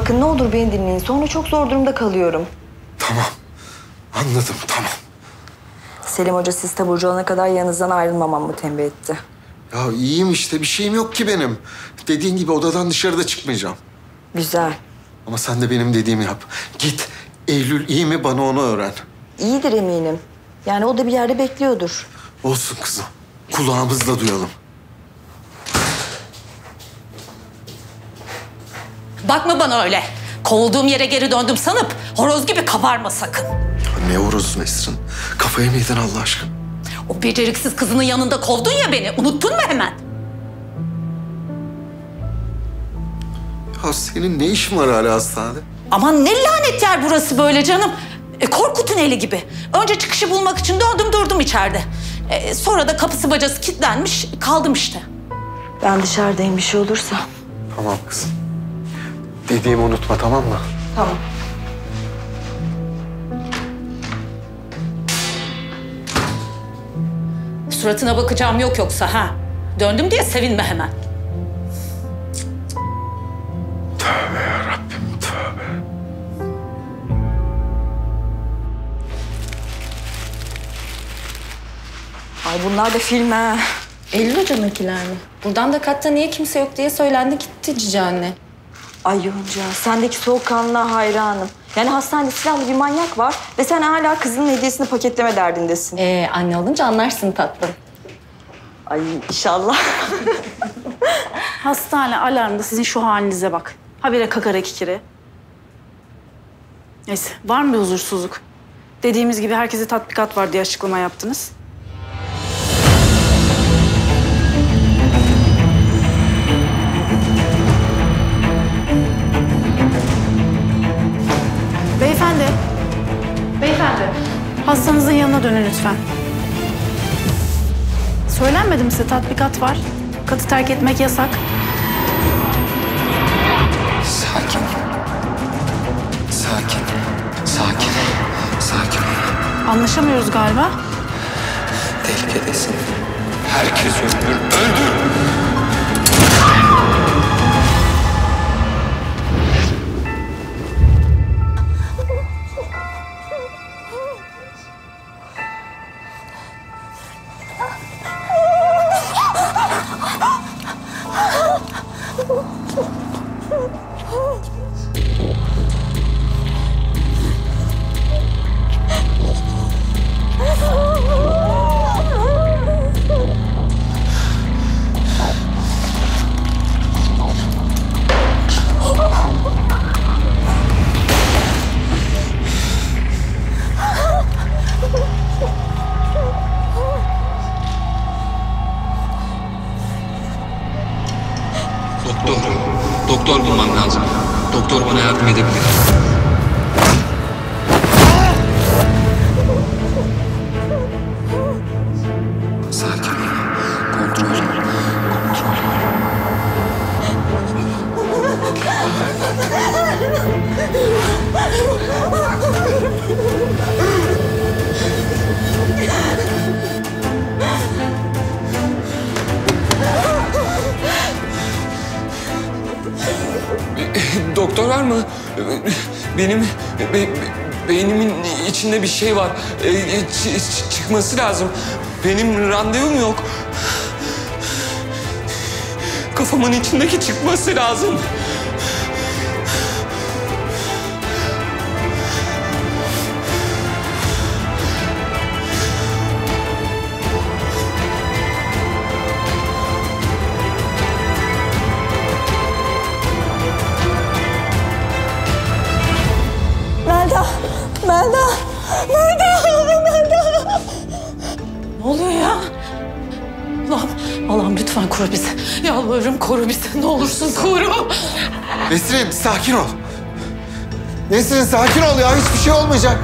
Bakın ne olur beni dinleyin. Sonra çok zor durumda kalıyorum. Tamam. Anladım tamam. Selim Hoca siz taburcu olana kadar yanınızdan ayrılmamamı tembih etti. Ya iyiyim işte bir şeyim yok ki benim. Dediğin gibi odadan dışarıda çıkmayacağım. Güzel. Ama sen de benim dediğimi yap. Git Eylül iyi mi bana onu öğren. İyidir eminim. Yani o da bir yerde bekliyordur. Olsun kızım. Kulağımızla duyalım. Bakma bana öyle. Kovulduğum yere geri döndüm sanıp horoz gibi kabarma sakın. Ne horozu Nesrin? Kafaya mı yedin Allah aşkına? O beceriksiz kızının yanında kovdun ya beni. Unuttun mu hemen? Ya senin ne işin var hala hastanede? Aman ne lanet yer burası böyle canım. E, korku tüneli gibi. Önce çıkışı bulmak için döndüm durdum içeride. E, sonra da kapısı bacası kilitlenmiş kaldım işte. Ben dışarıdayım bir şey olursa. Tamam kızım. Dediğimi unutma tamam mı? Tamam. Suratına bakacağım yok yoksa ha. Döndüm diye sevinme hemen. Tövbe yarabbim tövbe. Ay bunlar da film ha. Eylül hocamınkiler mi? Buradan da katta niye kimse yok diye söylendi gitti cici anne. Ay Yonca sendeki soğukkanlılığa hayranım. Yani hastanede silahlı bir manyak var ve sen hala kızının hediyesini paketleme derdindesin. Ee, anne olunca anlarsın tatlım. Ay inşallah. Hastane alarmda sizin şu halinize bak. Habire kakara kikiri. Neyse var mı bir huzursuzluk? Dediğimiz gibi herkese tatbikat var diye açıklama yaptınız. Hastanızın yanına dönün lütfen. Söylenmedi mi size tatbikat var? Katı terk etmek yasak. Sakin. Sakin. Sakin. Sakin. Anlaşamıyoruz galiba. Tehlikedesin. Herkes öldür. Öldür. Ah! Doktor. Doktor bulmam lazım. Doktor bana yardım edebilir. Doktor var mı? Benim be- be- beynimin içinde bir şey var. E, ç- ç- çıkması lazım. Benim randevum yok. Kafamın içindeki çıkması lazım. Allah'ım, Allah'ım lütfen koru bizi. Yalvarırım koru bizi. Ne olursun koru. Nesrin sakin ol. Nesrin sakin ol ya hiçbir şey olmayacak.